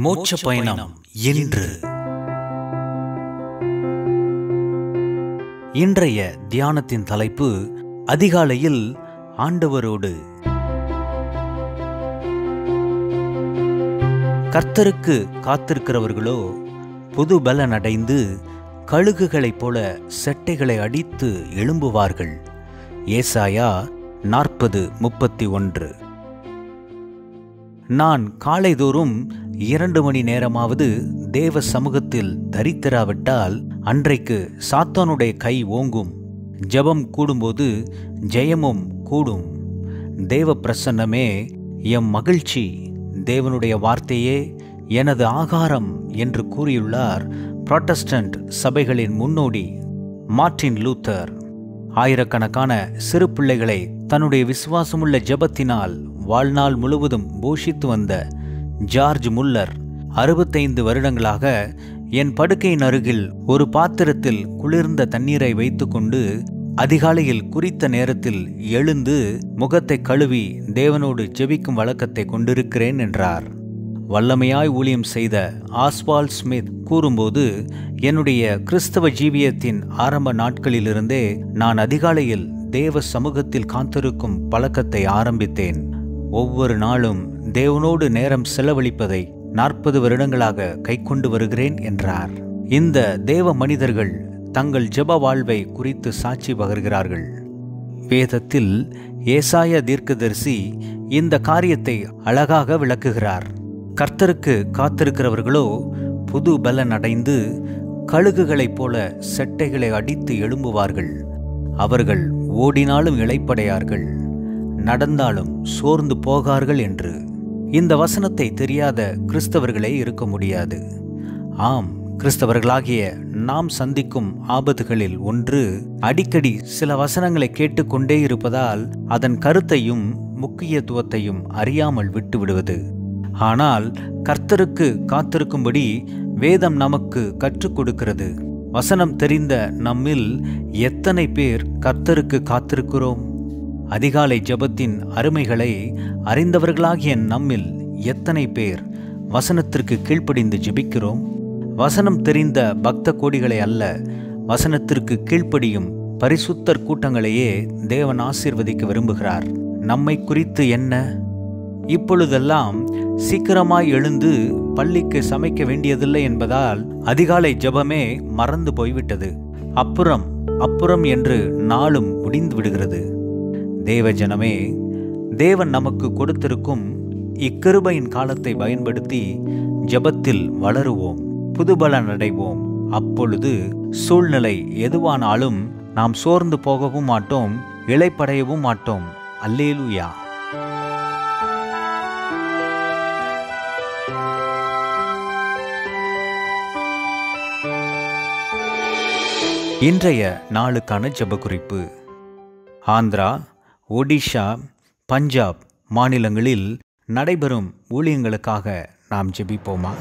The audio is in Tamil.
மோட்ச பயணம் இன்று. இன்றைய தியானத்தின் தலைப்பு அதிகாலையில் ஆண்டவரோடு. கர்த்தருக்கு காத்திருக்கிறவர்களோ புது பலன் அடைந்து கழுகுகளைப் போல செட்டைகளை அடித்து எழும்புவார்கள். ஏசாயா நாற்பது முப்பத்தி ஒன்று. நான் காலைதோறும் இரண்டு மணி நேரமாவது தேவ சமூகத்தில் தரித்திராவிட்டால் அன்றைக்கு சாத்தானுடைய கை ஓங்கும். ஜெபம் கூடும்போது ஜெயமும் கூடும். தேவ பிரசன்னமே எம் மகிழ்ச்சி தேவனுடைய வார்த்தையே எனது ஆகாரம் என்று கூறியுள்ளார் புராட்டஸ்டன்ட் சபைகளின் முன்னோடி மார்ட்டின் லூத்தர். ஆயிரக்கணக்கான சிறு பிள்ளைகளை தன்னுடைய விசுவாசமுள்ள ஜெபத்தினால் வாழ்நாள் முழுவதும் போஷித்து வந்த ஜார்ஜ் முல்லர் அறுபத்தைந்து வருடங்களாக என் படுக்கையின் அருகில் ஒரு பாத்திரத்தில் குளிர்ந்த தண்ணீரை வைத்துக்கொண்டு அதிகாலையில் குறித்த நேரத்தில் எழுந்து முகத்தை கழுவி தேவனோடு ஜெபிக்கும் வழக்கத்தை கொண்டிருக்கிறேன் என்றார். வல்லமையாய் ஊழியம் செய்த ஆஸ்வால் ஸ்மித் கூறும்போது என்னுடைய கிறிஸ்தவ ஜீவியத்தின் ஆரம்ப நாட்களிலிருந்தே நான் அதிகாலையில் தேவ சமூகத்தில் காத்திருக்கும் பழக்கத்தை ஆரம்பித்தேன். ஒவ்வொரு நாளும் தேவனோடு நேரம் செலவழிப்பதை நாற்பது வருடங்களாக கைக்கொண்டு வருகிறேன் என்றார். இந்த தேவ மனிதர்கள் தங்கள் ஜெப வாழ்வை குறித்து சாட்சி பகர்கிறார்கள். வேதத்தில் ஏசாய தீர்க்கதரிசி இந்த காரியத்தை அழகாக விளக்குகிறார். கர்த்தருக்கு காத்திருக்கிறவர்களோ புது பலன் அடைந்து கழுகுகளைப் போல செட்டைகளை அடித்து எழும்புவார்கள். அவர்கள் ஓடினாலும் இளைப்படையார்கள் நடந்தாலும் சோர்ந்து போகார்கள் என்று இந்த வசனத்தை தெரியாத கிறிஸ்தவர்களே இருக்க முடியாது. ஆம் கிறிஸ்தவர்களாகிய நாம் சந்திக்கும் ஆபத்துகளில் ஒன்று அடிக்கடி சில வசனங்களை கேட்டுக்கொண்டே இருப்பதால் அதன் கருத்தையும் முக்கியத்துவத்தையும் அறியாமல் விட்டுவிடுவது. ஆனால் கர்த்தருக்கு காத்திருக்கும்படி வேதம் நமக்கு கற்றுக் கொடுக்கிறது. வசனம் தெரிந்த நம்மில் எத்தனை பேர் கர்த்தருக்கு காத்திருக்கிறோம்? அதிகாலை ஜபத்தின் அருமைகளை அறிந்தவர்களாகிய நம்மில் எத்தனை பேர் வசனத்திற்கு கீழ்ப்படிந்து ஜெபிக்கிறோம்? வசனம் தெரிந்த பக்த கோடிகளை அல்ல வசனத்திற்கு கீழ்ப்படியும் பரிசுத்தர் கூட்டங்களையே தேவன் ஆசீர்வதிக்க விரும்புகிறார். நம்மை குறித்து என்ன? இப்பொழுதெல்லாம் சீக்கிரமாய் எழுந்து பள்ளிக்கு சமைக்க வேண்டியதில்லை என்பதால் அதிகாலை ஜபமே மறந்து போய்விட்டது. அப்புறம் அப்புறம் என்று நாளும் முடிந்து விடுகிறது. தேவ ஜனமே தேவன் நமக்கு கொடுத்திருக்கும் இக்கிருபையின் காலத்தை பயன்படுத்தி ஜபத்தில் வளருவோம் புதுபலன் அடைவோம். அப்பொழுது சூழ்நிலை எதுவானாலும் நாம் சோர்ந்து போகவும் மாட்டோம் இழைப்படையவும் மாட்டோம். அல்லேலுயா. இன்றைய நாளுக்கான ஜெப குறிப்பு ஆந்திரா ஒடிஷா பஞ்சாப் மாநிலங்களில் நடைபெறும் ஊழியங்களுக்காக நாம் ஜெபிப்போமா?